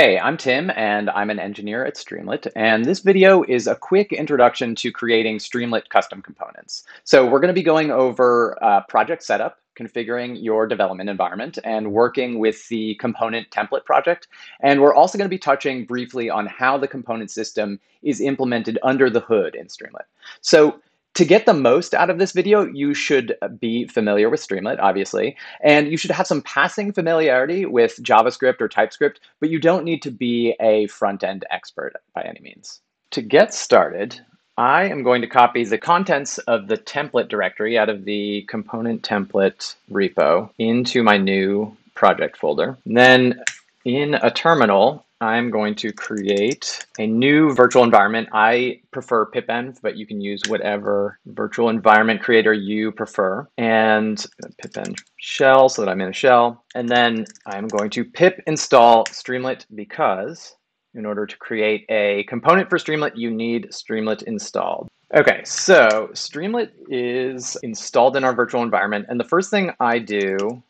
Hey, I'm Tim and I'm an engineer at Streamlit. And this video is a quick introduction to creating Streamlit custom components. So we're going to be going over uh, project setup, configuring your development environment, and working with the component template project. And we're also going to be touching briefly on how the component system is implemented under the hood in Streamlit. So to get the most out of this video, you should be familiar with Streamlit, obviously, and you should have some passing familiarity with JavaScript or TypeScript, but you don't need to be a front-end expert by any means. To get started, I am going to copy the contents of the template directory out of the component template repo into my new project folder. And then in a terminal, I'm going to create a new virtual environment. I prefer pipenv, but you can use whatever virtual environment creator you prefer. And pipenv shell so that I'm in a shell. And then I'm going to pip install Streamlit because in order to create a component for Streamlit, you need Streamlit installed. Okay, so Streamlit is installed in our virtual environment. And the first thing I do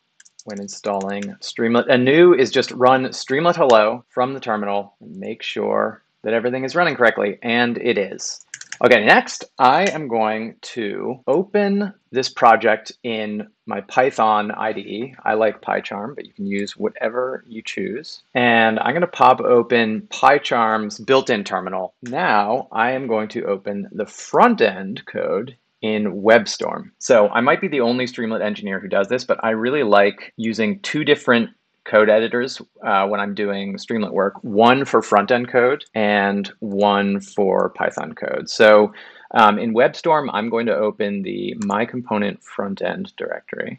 when installing Streamlit. A new is just run Streamlit hello from the terminal and make sure that everything is running correctly, and it is. Okay, next I am going to open this project in my Python IDE. I like PyCharm, but you can use whatever you choose. And I'm going to pop open PyCharm's built-in terminal. Now I am going to open the front-end code in WebStorm. So I might be the only Streamlit engineer who does this, but I really like using two different code editors uh, when I'm doing Streamlit work, one for front-end code and one for Python code. So um, in WebStorm, I'm going to open the my component front-end directory.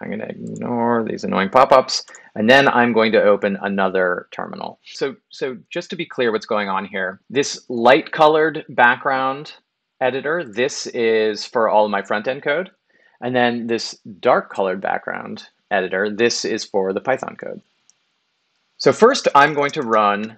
I'm going to ignore these annoying pop-ups, and then I'm going to open another terminal. So, so just to be clear what's going on here, this light-colored background editor. This is for all of my front end code. And then this dark colored background editor, this is for the Python code. So first I'm going to run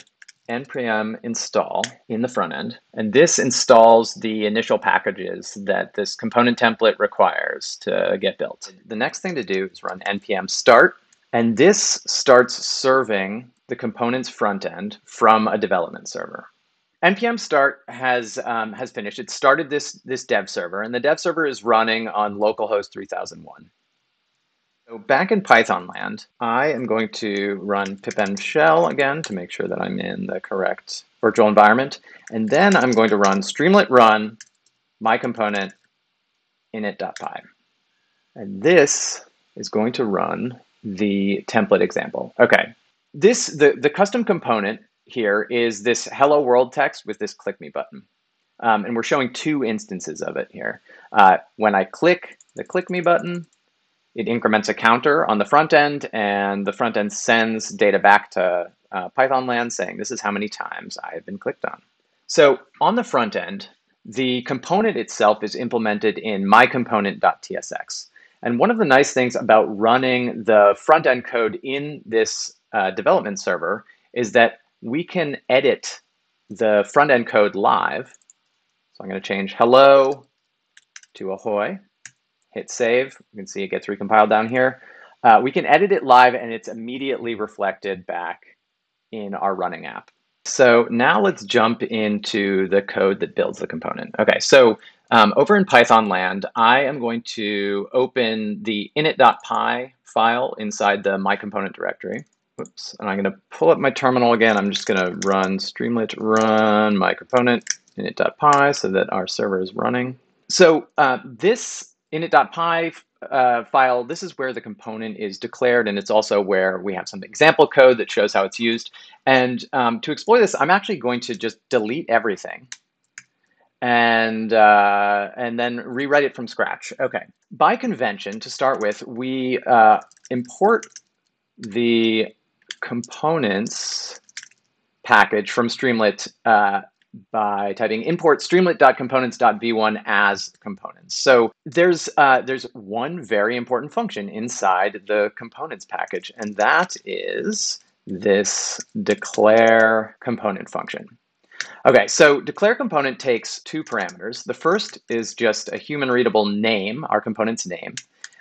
npm install in the front end. And this installs the initial packages that this component template requires to get built. The next thing to do is run npm start. And this starts serving the component's front end from a development server npm start has um, has finished. It started this this dev server, and the dev server is running on localhost 3001. So back in Python land, I am going to run pipenv shell again to make sure that I'm in the correct virtual environment, and then I'm going to run streamlit run my component init.py. And this is going to run the template example. Okay, this the, the custom component here is this hello world text with this click me button. Um, and we're showing two instances of it here. Uh, when I click the click me button, it increments a counter on the front end and the front end sends data back to uh, Python land saying this is how many times I have been clicked on. So on the front end, the component itself is implemented in mycomponent.tsx. And one of the nice things about running the front end code in this uh, development server is that we can edit the front end code live. So I'm going to change hello to ahoy, hit save. You can see it gets recompiled down here. Uh, we can edit it live and it's immediately reflected back in our running app. So now let's jump into the code that builds the component. Okay, so um, over in Python land, I am going to open the init.py file inside the my component directory. Oops, and I'm going to pull up my terminal again. I'm just going to run streamlit run my component init.py so that our server is running. So uh, this init.py uh, file, this is where the component is declared, and it's also where we have some example code that shows how it's used. And um, to explore this, I'm actually going to just delete everything and uh, and then rewrite it from scratch. Okay. By convention, to start with, we uh, import the components package from Streamlit uh, by typing import streamlit.components.v1 as components. So there's uh, there's one very important function inside the components package, and that is this declare component function. Okay, so declare component takes two parameters. The first is just a human readable name, our component's name.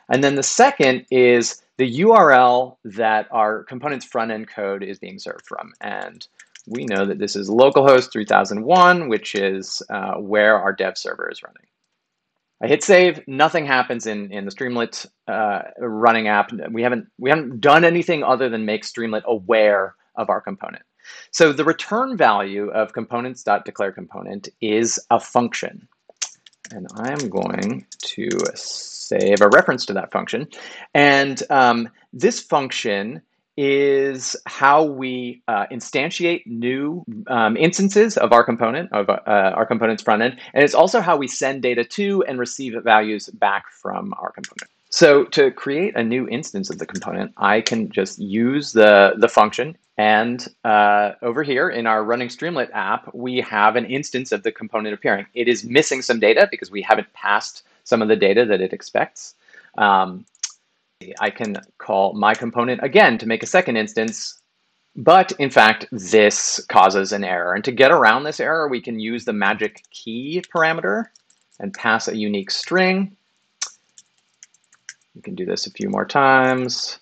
And then the second is the URL that our component's front end code is being served from. And we know that this is localhost 3001, which is uh, where our dev server is running. I hit save, nothing happens in, in the Streamlit uh, running app. We haven't, we haven't done anything other than make Streamlit aware of our component. So the return value of components.declare component is a function. And I'm going to save a reference to that function. And um, this function is how we uh, instantiate new um, instances of our component, of uh, our component's front end. And it's also how we send data to and receive values back from our component. So to create a new instance of the component, I can just use the, the function and uh, over here in our running Streamlit app, we have an instance of the component appearing. It is missing some data because we haven't passed some of the data that it expects. Um, I can call my component again to make a second instance, but in fact, this causes an error. And to get around this error, we can use the magic key parameter and pass a unique string. We can do this a few more times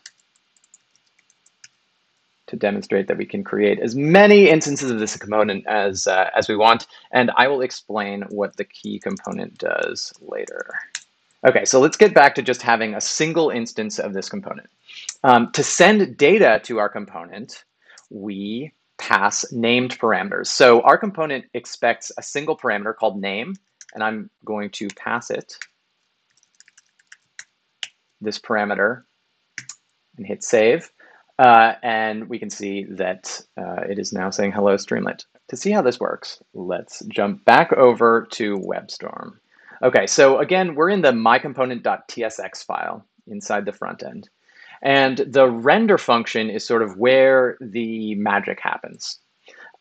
to demonstrate that we can create as many instances of this component as, uh, as we want. And I will explain what the key component does later. Okay, so let's get back to just having a single instance of this component. Um, to send data to our component, we pass named parameters. So our component expects a single parameter called name, and I'm going to pass it this parameter and hit save. Uh, and we can see that uh, it is now saying hello Streamlit. To see how this works, let's jump back over to WebStorm. Okay, so again, we're in the mycomponent.tsx file inside the front end. And the render function is sort of where the magic happens.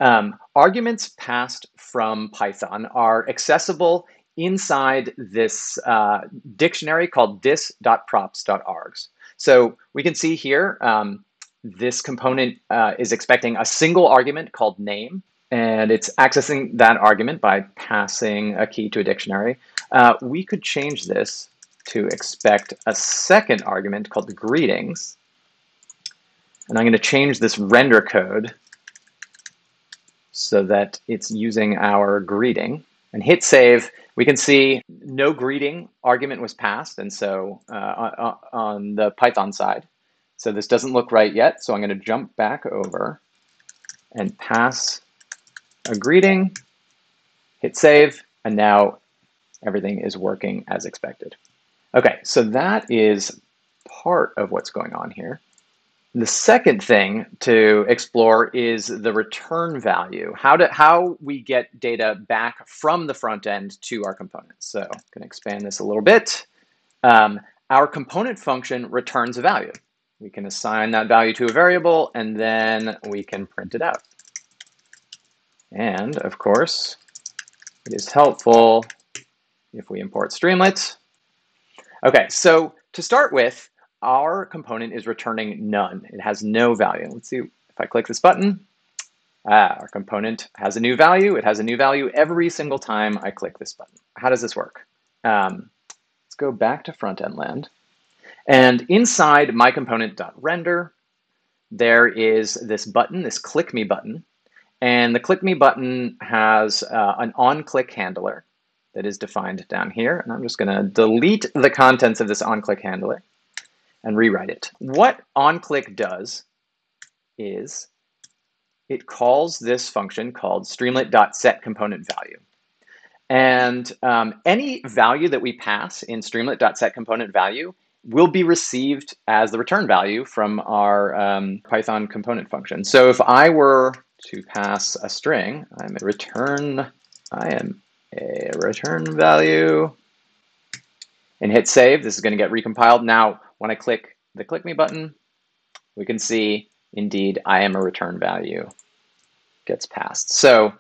Um, arguments passed from Python are accessible inside this uh, dictionary called this.props.args. So we can see here, um, this component uh, is expecting a single argument called name, and it's accessing that argument by passing a key to a dictionary. Uh, we could change this to expect a second argument called greetings. And I'm going to change this render code so that it's using our greeting. And hit save, we can see no greeting argument was passed, and so uh, on the Python side. So this doesn't look right yet, so I'm going to jump back over and pass a greeting, hit save, and now everything is working as expected. Okay, so that is part of what's going on here. The second thing to explore is the return value, how, to, how we get data back from the front end to our components. So I'm going to expand this a little bit. Um, our component function returns a value. We can assign that value to a variable, and then we can print it out. And of course, it is helpful if we import Streamlit. Okay, so to start with, our component is returning none. It has no value. Let's see if I click this button. Ah, our component has a new value. It has a new value every single time I click this button. How does this work? Um, let's go back to front-end land. And inside mycomponent.render, there is this button, this click me button. And the click me button has uh, an on-click handler that is defined down here. And I'm just going to delete the contents of this on-click handler and rewrite it. What on-click does is it calls this function called streamlit.setComponentValue. And um, any value that we pass in streamlit.setComponentValue will be received as the return value from our um, Python component function. So if I were to pass a string, I'm a return, I am a return value and hit save. This is going to get recompiled. Now, when I click the click me button, we can see indeed I am a return value gets passed. So I'm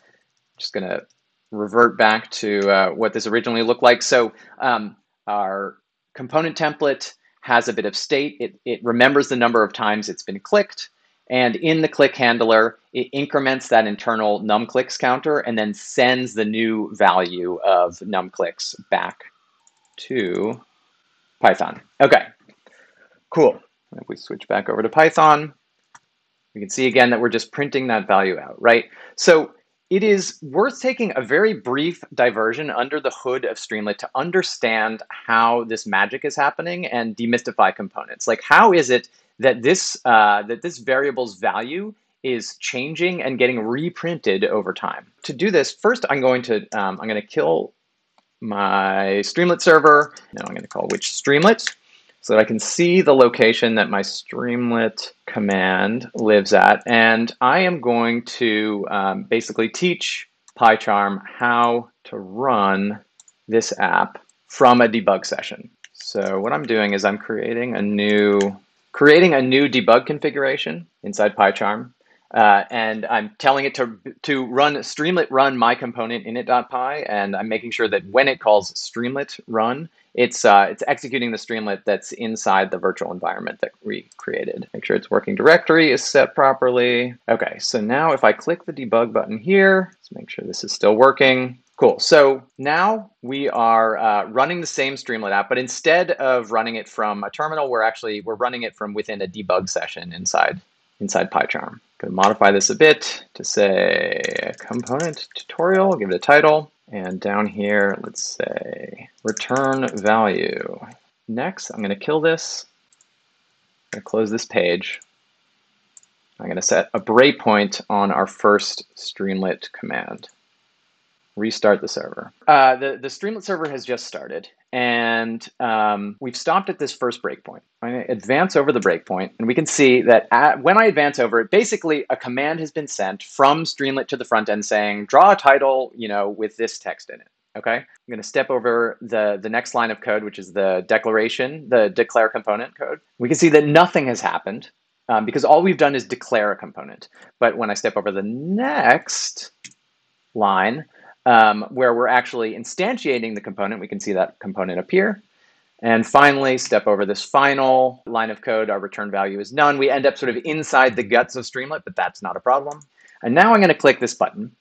just going to revert back to uh, what this originally looked like. So um, our component template has a bit of state. It, it remembers the number of times it's been clicked. And in the click handler, it increments that internal num clicks counter and then sends the new value of num clicks back to Python. Okay, cool. If we switch back over to Python, we can see again that we're just printing that value out, right? So it is worth taking a very brief diversion under the hood of Streamlit to understand how this magic is happening and demystify components. Like how is it that this, uh, that this variable's value is changing and getting reprinted over time. To do this, first I'm going to um, I'm going to kill my Streamlit server. Now I'm going to call which Streamlit so that I can see the location that my Streamlit command lives at. And I am going to um, basically teach PyCharm how to run this app from a debug session. So what I'm doing is I'm creating a new creating a new debug configuration inside PyCharm. Uh, and I'm telling it to to run Streamlit run my component init.py, and I'm making sure that when it calls Streamlit run, it's uh, it's executing the Streamlit that's inside the virtual environment that we created. Make sure its working directory is set properly. Okay, so now if I click the debug button here, let's make sure this is still working. Cool. So now we are uh, running the same Streamlit app, but instead of running it from a terminal, we're actually we're running it from within a debug session inside inside PyCharm. To modify this a bit to say component tutorial, give it a title. And down here, let's say return value. Next, I'm going to kill this. I'm to close this page. I'm going to set a breakpoint on our first Streamlit command restart the server. Uh, the, the Streamlit server has just started, and um, we've stopped at this first breakpoint. I advance over the breakpoint, and we can see that at, when I advance over it, basically a command has been sent from Streamlit to the front end saying, draw a title, you know, with this text in it. Okay, I'm going to step over the, the next line of code, which is the declaration, the declare component code. We can see that nothing has happened um, because all we've done is declare a component. But when I step over the next line, um, where we're actually instantiating the component. We can see that component appear. And finally, step over this final line of code. Our return value is none. We end up sort of inside the guts of Streamlit, but that's not a problem. And now I'm going to click this button.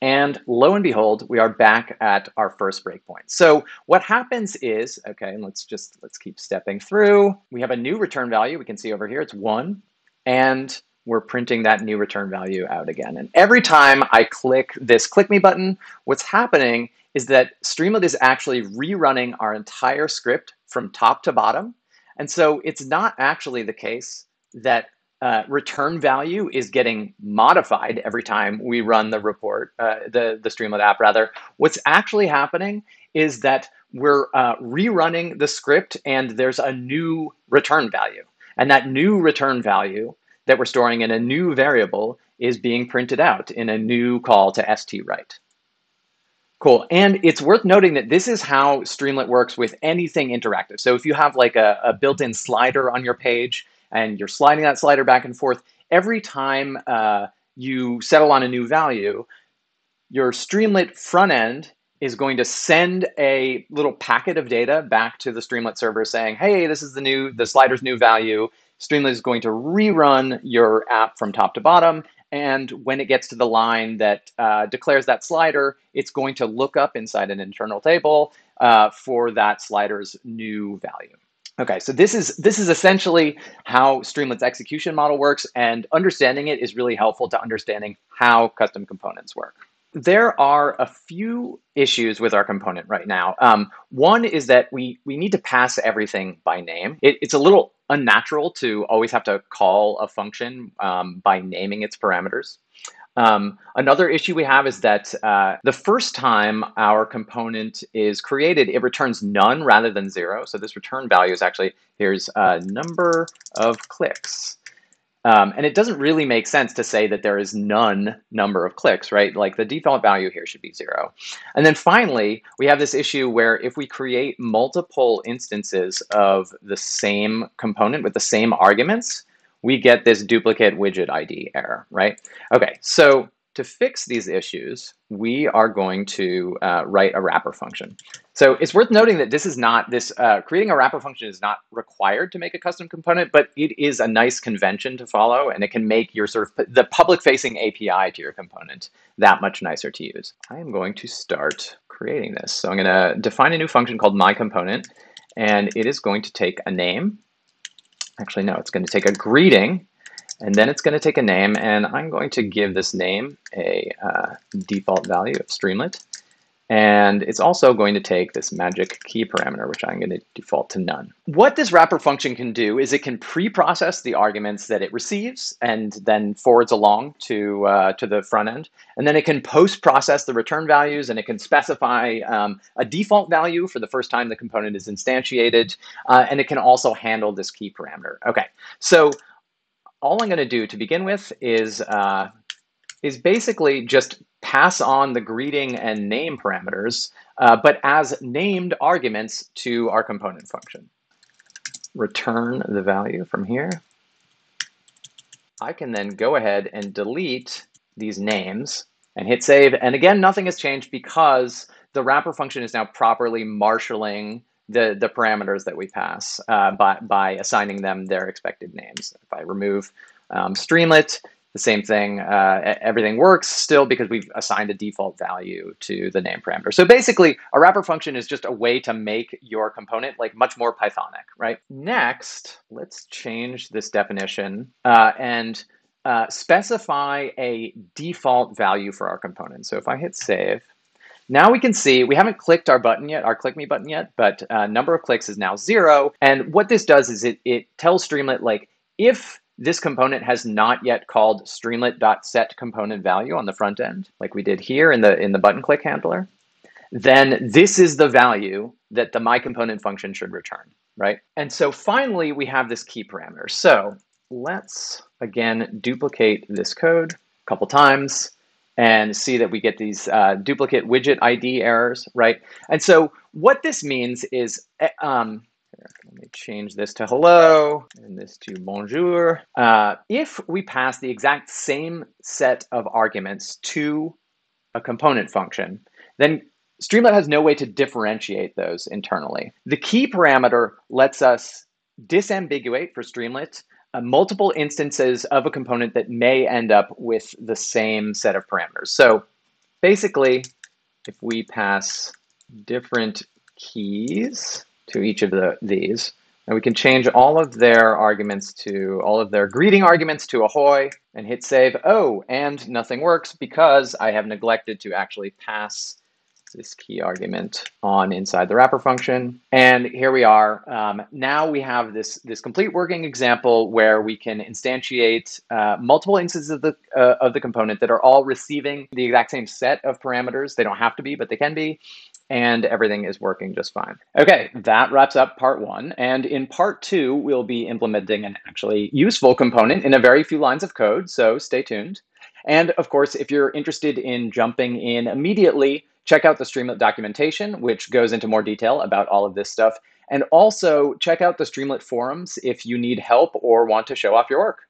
And lo and behold, we are back at our first breakpoint. So what happens is, okay, and let's just, let's keep stepping through. We have a new return value. We can see over here, it's one. And we're printing that new return value out again. And every time I click this click me button, what's happening is that Streamlit is actually rerunning our entire script from top to bottom. And so it's not actually the case that uh, return value is getting modified every time we run the report, uh, the, the Streamlit app rather. What's actually happening is that we're uh, rerunning the script and there's a new return value. And that new return value that we're storing in a new variable is being printed out in a new call to STWrite. Cool. And it's worth noting that this is how Streamlit works with anything interactive. So if you have like a, a built-in slider on your page and you're sliding that slider back and forth, every time uh, you settle on a new value, your Streamlit front end is going to send a little packet of data back to the Streamlit server saying, hey, this is the new, the slider's new value. Streamlit is going to rerun your app from top to bottom. And when it gets to the line that uh, declares that slider, it's going to look up inside an internal table uh, for that slider's new value. Okay, so this is this is essentially how Streamlit's execution model works, and understanding it is really helpful to understanding how custom components work there are a few issues with our component right now. Um, one is that we, we need to pass everything by name. It, it's a little unnatural to always have to call a function um, by naming its parameters. Um, another issue we have is that uh, the first time our component is created, it returns none rather than zero. So this return value is actually, here's a number of clicks. Um, and it doesn't really make sense to say that there is none number of clicks, right? Like the default value here should be zero. And then finally, we have this issue where if we create multiple instances of the same component with the same arguments, we get this duplicate widget ID error, right? Okay, so to fix these issues, we are going to uh, write a wrapper function. So it's worth noting that this is not, this uh, creating a wrapper function is not required to make a custom component, but it is a nice convention to follow and it can make your sort of the public facing API to your component that much nicer to use. I am going to start creating this. So I'm gonna define a new function called my component and it is going to take a name actually no, it's going to take a greeting and then it's going to take a name and I'm going to give this name a uh, default value of Streamlit. And it's also going to take this magic key parameter, which I'm going to default to none. What this wrapper function can do is it can pre-process the arguments that it receives and then forwards along to, uh, to the front end. And then it can post-process the return values and it can specify um, a default value for the first time the component is instantiated. Uh, and it can also handle this key parameter. Okay, so all I'm going to do to begin with is, uh, is basically just pass on the greeting and name parameters, uh, but as named arguments to our component function. Return the value from here. I can then go ahead and delete these names and hit save. And again, nothing has changed because the wrapper function is now properly marshaling the, the parameters that we pass uh, by, by assigning them their expected names. If I remove um, Streamlit, the same thing, uh, everything works still because we've assigned a default value to the name parameter. So basically, a wrapper function is just a way to make your component like much more Pythonic, right? Next, let's change this definition uh, and uh, specify a default value for our component. So if I hit save, now we can see, we haven't clicked our button yet, our click me button yet, but uh, number of clicks is now zero. And what this does is it, it tells Streamlit like, if this component has not yet called streamlit.set component value on the front end, like we did here in the, in the button click handler, then this is the value that the my component function should return, right? And so finally, we have this key parameter. So let's, again, duplicate this code a couple times and see that we get these uh, duplicate widget ID errors, right? And so what this means is, eh, um, let me change this to hello and this to bonjour. Uh, if we pass the exact same set of arguments to a component function, then Streamlit has no way to differentiate those internally. The key parameter lets us disambiguate for Streamlit uh, multiple instances of a component that may end up with the same set of parameters. So basically, if we pass different keys to each of the, these, and we can change all of their arguments to, all of their greeting arguments to ahoy and hit save. Oh, and nothing works because I have neglected to actually pass this key argument on inside the wrapper function. And here we are. Um, now we have this, this complete working example where we can instantiate uh, multiple instances of the, uh, of the component that are all receiving the exact same set of parameters. They don't have to be, but they can be. And everything is working just fine. Okay, that wraps up part one. And in part two, we'll be implementing an actually useful component in a very few lines of code. So stay tuned. And of course, if you're interested in jumping in immediately check out the Streamlit documentation, which goes into more detail about all of this stuff. And also check out the Streamlit forums if you need help or want to show off your work.